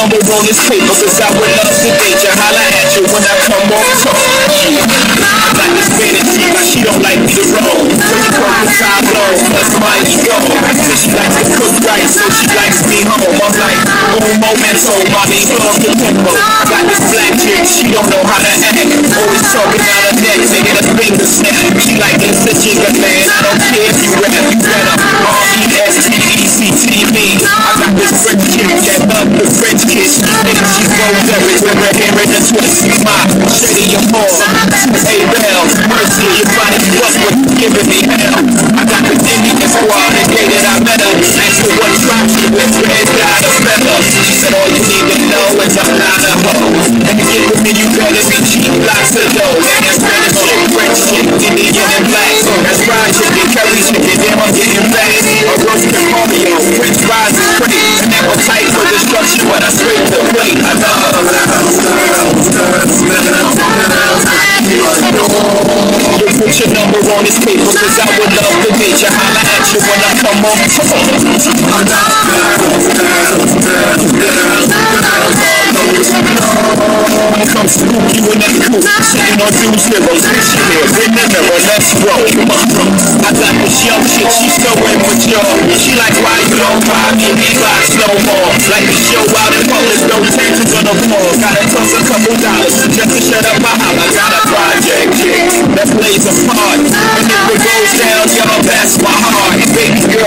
number on this paper, cause I would love to date you. Holla at you when I come on top. Got this fantasy, but she don't like me to roll. So you come with time low, plus my ego. So she likes to cook right, so she likes me home. I'm like, un momento, mommy, love the tempo. Got this black chick, she don't know how to act. Always talking out her neck, making a finger snap. She like it's a chica, man. I don't care if you rap, you better. French kiss, that love the French kiss. And she goes every with her hair in a twist. My shady your more. Hey, Bell, mercy, your body fuck what you giving me hell. I got the Indian squad immature. She like, why you don't buy me no more? Like the show out in public, no tensions on the floor. Gotta toss a couple dollars just to shut up my holler. Got a project chick that plays a part. And if it goes down, y'all, that's my heart.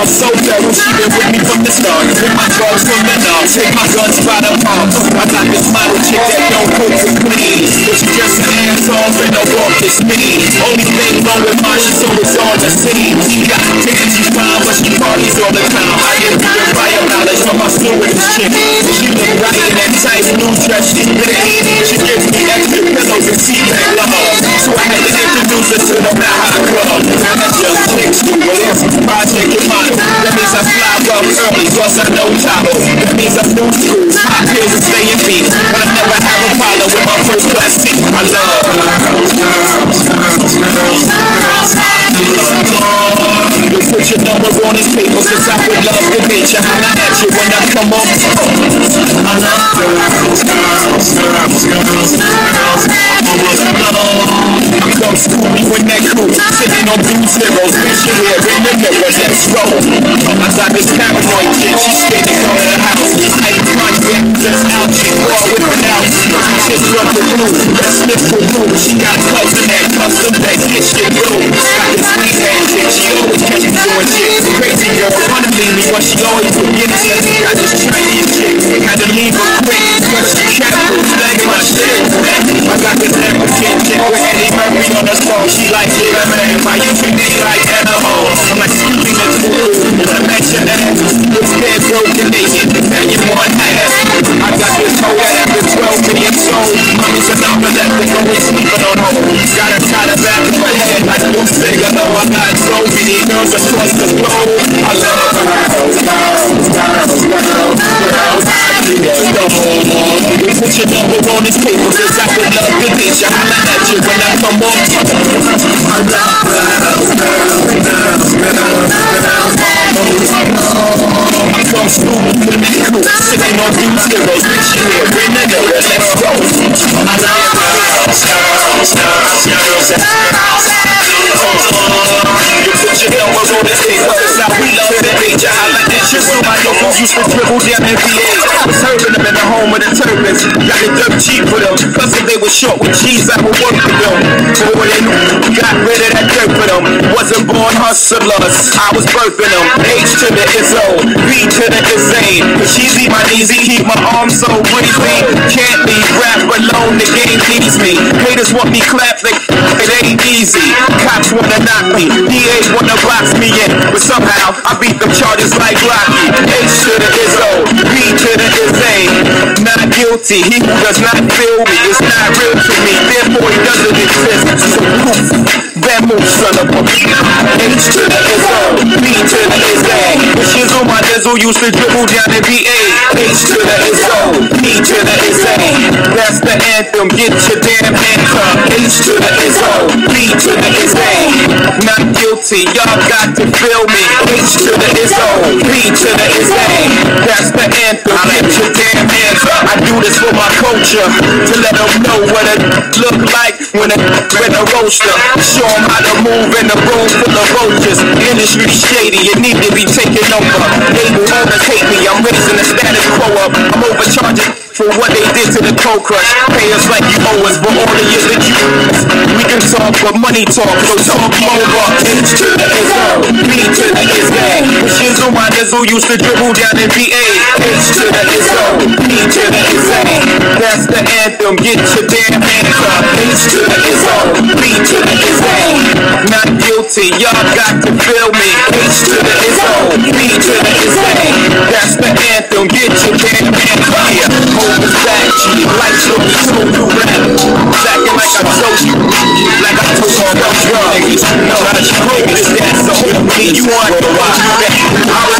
Girl, so thorough, she been with me from the start. With my drugs from the north, take my guns by the pump. I got this model chick that don't cook for clean. But she just an ass off and no walk this mean. Only thing wrong with mine, she's always on the scene. She got tickets, she's fine, but she parties all the time. I get the fire knowledge from my steward chick. She look right in that tight blue dress, she big. She gives me extra pillows and seat-back love. So I had to introduce her to the Maha Club. Now that's your chick, on two zeros. Bitch, you here in the mirror, let's. I got this paranoid chick, she scared to come in the house. I ain't project, just out, she raw with it out. She just from the blue, that Smith for blue. She got cousin that custom that get shit blue. Got this sweet hand chick, she always catch me doing shit. Crazy girl, wanna leave me, but she always forgets it. Got this Chinese chick, had to leave her quick, but she kept her leg my shit. I got this African chick with Eddie Murphy on the song. She like, yeah man, why you treat me like it dirt cheap for them. Plus if they were short with cheese, I would work for them. Boy, got rid of that dirt for them. Wasn't born hustlers, I was birthing them. H to the Izzo, B to the Izane. Cheesy, my easy, keep my arms so breezy. Can't be rap alone, the game needs me. Haters want me clap, they, it ain't easy. Cops wanna knock me, DA wanna box me in. But somehow, I beat the charges like Rocky. H to the Izzo, B to the Izane. Guilty, he does not feel me is not real to me. Therefore, he doesn't exist. So poof, that move, son of a bitch. H to the Izzo, B to the Izane. The shizzle, my dizzle, used to dribble down the VA. H to the ISO, P to the ISA. That's the anthem, get your damn hands up. H to the ISO, P to the ISA. Not guilty, y'all got to feel me. H to the ISO, P to the ISA. That's the anthem, to let them know what it look like when it when a roaster. Show them how to move in a room full of roaches. Industry shady, it need to be taken over. Label owners hate me, I'm raising the status quo up. I'm overcharging for what they did to the cold crush. Pay us like you owe us, but all the years that you we can talk, but money talk, so talk over. H to the is B to the is. Shizzle my nizzle used to dribble down in VA. H to the is B to the is That's the anthem, get your damn hands up. H to the is B to the is Not guilty, y'all got to feel me. H to the is B to the is That's the anthem, get your damn hands up. Yeah, hold us back, G. Like so, so you rap. Acting like I told you, like I told you, no drugs. No, I just broke this that so you want to watch that.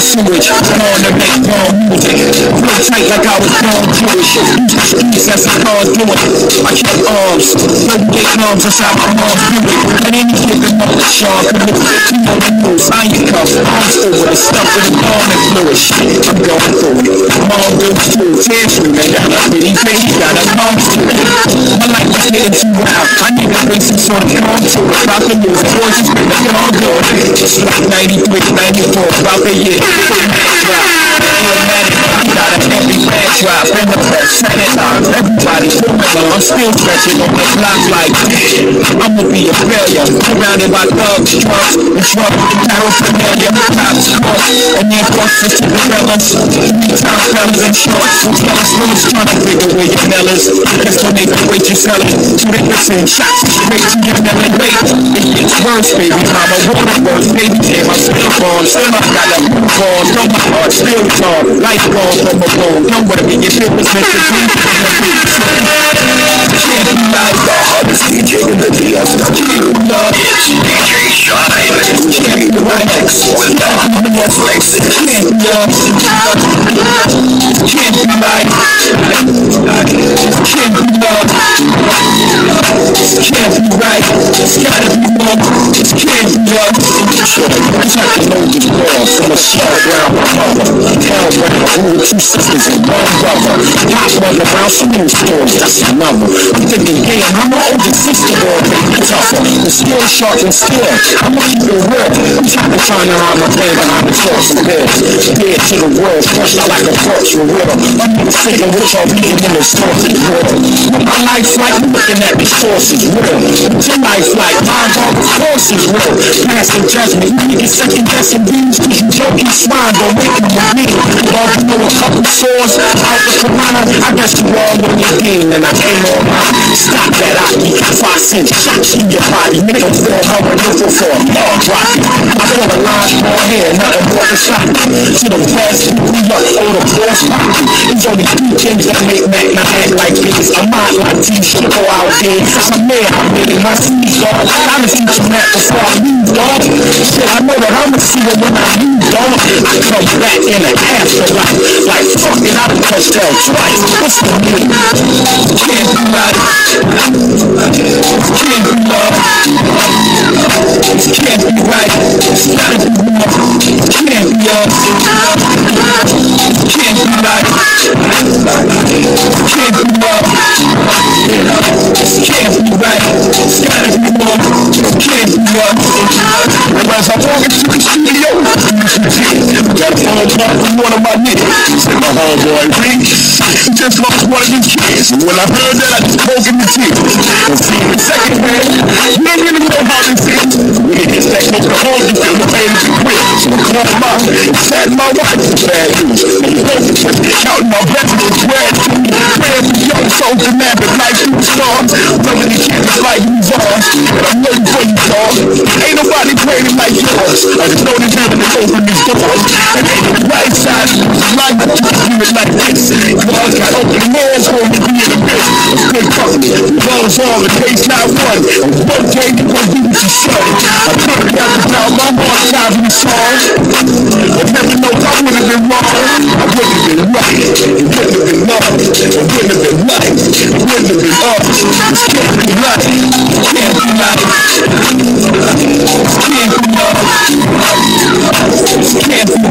sewage, born to make born music. Real tight like I was born Jewish. Used as a car doing. I kept arms, 38 arms inside my mom's Buick. At any given moment, Sean could look you know the news. Iron cuffs, arms over the stuff with the arm and. Shit, I'm going through it. Mom goes through, tears through me. Got a pretty face, got a to. My life was getting too wild. I need to bring some sort of calm to it. About to lose voices, but it's all good. It's like 93, 94, about the year. Automatic Got a heavy bad drop in the press, second time. Everybody feeling I'm still stretching on the block like I'ma be a failure. Surrounded by thugs, drugs, and drug paraphernalia. Cops caught, and then busters to the fellas. Time fellas and shorts. Fellas loose trying to figure where your mail is. That's when they can wait you selling. To the listen, shots straight to your melon wait. It gets worse, baby. Mama, water worse, baby. Damn, I'm still born. Still I gotta move on. Know my heart still torn. Life gone to be. Can't be The. It's Rex with the Netflix. Can't like Can't love Can't be right It's gotta be love It can't be love I'm small brown Hell with two sisters and one brother. Pop mother brown, smooth story, that's another. I'm thinking, damn, how my older sister tougher. The skill sharp and skill. I'ma keep it real. I'm trying to hide my pain behind the cross and bills. Dead to the world, crushed out like a corpse for real. I'm even thinking what y'all reading in the source is real. What my life's like, looking at these sources real. Life's like, mine's all the forces real. Passing judgment, you niggas second guessing views, cause you joking swine don't make them with me. All you know a couple swords out the piranha, I guess you all know your game, and I came on mine. Stop that, I Aki. Five cent shots in make them feel we're looking for a love rocket. I feel a line more here, nothing more than shot. To the west, we up, oh the pocket. There's only three things that make Mac not act like this. I'm not like T-Shippo out there, I'm there, I'm making my seeds, dog. I done seen some Mac before I leave, dog. Shit, I know that I'ma see it when I leave, dog. I come back in an afterlife, like fuck it, I done touched hell twice. What's the meaning? Can't be right. Can't be right. It's gotta be love. Can't be us. Can't be right. Can't be love. Can't be right. It's gotta be love. Can't be us. And as I walk into the studio, that's all about from one of my niggas. Said my homeboy, Reed, he just lost one of his kids. And when I heard that, I just broke into tears. And see, the second man, you don't really know how this is. When it hits that close to home, you feel the pain is real. So I called my, sat my wife for bad news. And the both of us, counting my blessings, swear to me, praying for young souls to man, but life through the storm. Telling the kids like who's on. And I'm waiting for you dog. Ain't nobody playing like yours. I just know this having to open these doors. And ain't the right side like you it like this. Cause got open doors for me in the business. Good company. Balls on the case not one. One day you gonna do what you say. I put it down down my heart in the song. I never know I would have been wrong. I wouldn't have been right. It wouldn't have been love. It wouldn't have been life. It wouldn't have been us. This can't be right. Can't be right. Can't be love. Can't be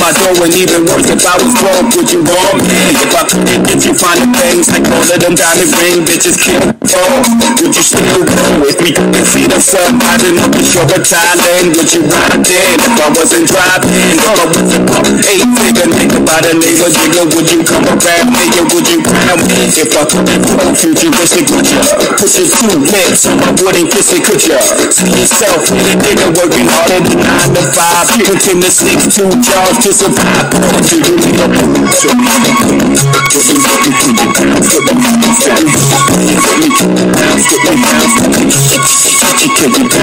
my dough? And even worse, if I was broke, would you want me? If I couldn't get you finding things like all of them diamond ring bitches can't fall, would you still go with me? See the sun rising up the shore of Thailand, would you ride in? If I wasn't driving, if I wasn't up eight figure nigga by the of Jigga, would you come around me or would you crown me? If I couldn't flow futuristic, would you push it two lips on my wooden kiss it, could you? See yourself, nigga working harder than nine to five, continue to stick two jobs to survive. Do you need a boost?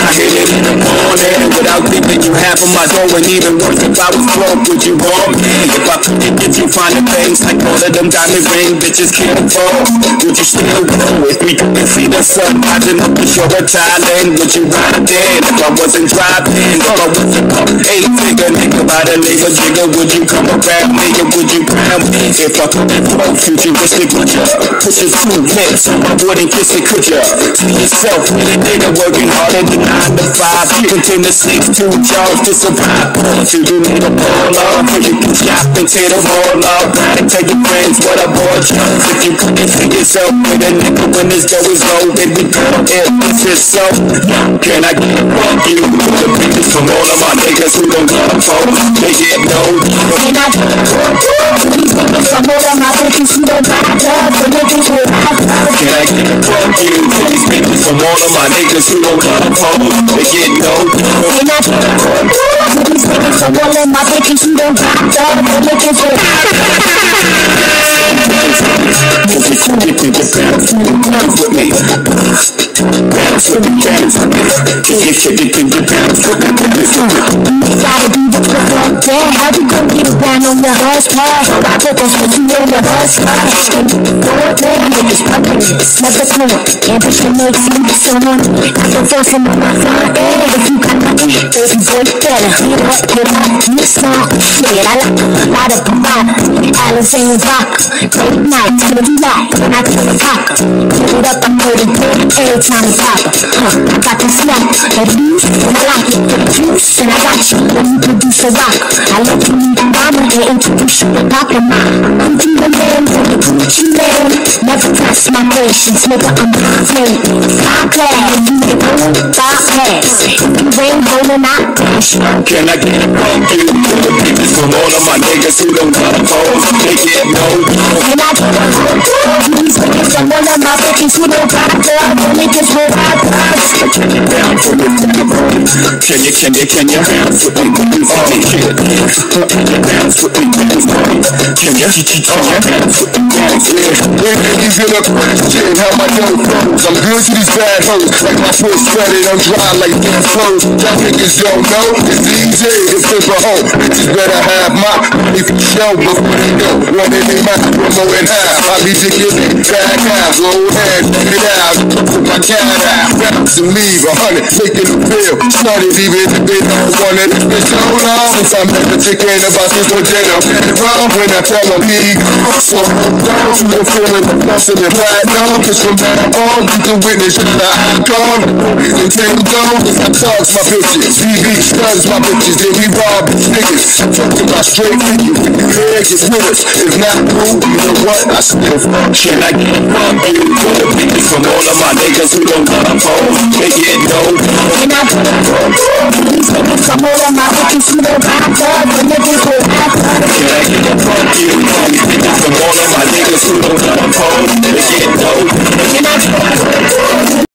I hit it in the morning without giving you half of my dough and even worse if I was broke, would you want me? If I couldn't get you finding things like all of them diamond ring bitches can't fall, would you still go with me? And see the sun rising up the shore of Thailand, would you ride in? If I wasn't driving, if I wasn't up eight figure nigga by the of Jigga, would you come around or would you crown me? If I couldn't flow futuristic, would you push it two lips my wooden kiss it, could you? See yourself, really nigga working harder than nine to five, continue to six two jobs to survive. Do you need a ball up? You can shop and them all up? Tell your friends what I bought you. If you couldn't yourself with a nigga when this dough is low, then we go if this is so. Can I get a fuck you? The bitches from all of my niggas who don't got a phone. They get no. Can I get some more of my bitches who don't got love? The niggas who have love. Can I get fuck you? These bitches from all of my niggas who don't got a phone. They get no. Can I get these niggas some more of my bitches who don't got niggas who Cause you to the with me. With me, bounce with me. Cause you to the bounce with me. gotta be the like that. How we gon' get around on the horse car? I put this with you the horse car. Go up there, niggas pumping, never slow. Ambition makes me someone. I can feel some of my front. If you got nothing, baby boy, you better hit up, hit up. You smart, shit, I like a pomada. Alizé vodka, late night, till the light. When I take a taco, put it up, I'm holding good every time it's pop. Huh, I got this smack, that loose, and I like it. The juice, and I got you when you produce a rock. I let you meet the mama and introduce you to Papa Mom. I'm the man, from the Gucci man. Never test my patience, nigga, I'm flame. Five class, you the old five pass. You ain't holding out dash. Can I get fuck you? All of my niggas who don't a phone. They get no. And I get these niggas from one of my bitches who don't got love. The niggas who got love. Can you bounce with me? Can you, can you, can you bounce with me? Oh, shit. Bounce with me, bounce with me. Can you, can you bounce with me? Bounce with me. Ladies in the question, how my dough flows. I'm good to these bad hoes, like my foot spreaded, I'm dry like damn clothes. Y'all niggas don't know, it's to flip a hoe. Bitches better have my money for show before they know. One in mouth, promoting half. I be digging bad cows, old head, get out, put my cat out, bounce and leave her. honey, making a bill. Started even if they don't want it. It's so long since I'm ever thinking about this one dinner. Wrong when I tell them he so down to the feeling of busting and platinum. Cause from now on, you can witness that I come. They take cause I talk my bitches. TV studs my bitches, then we rob niggas. Talking about figures. If you get with us. If not cool, you know what? I still fuck. Can I get from you? Good opinions from all of my niggas who don't a phone. They get no. And I put these niggas come over my bitches who don't love. The niggas who have love. Can I get a from you? From all of my niggas who don't a phone. They get no. And I put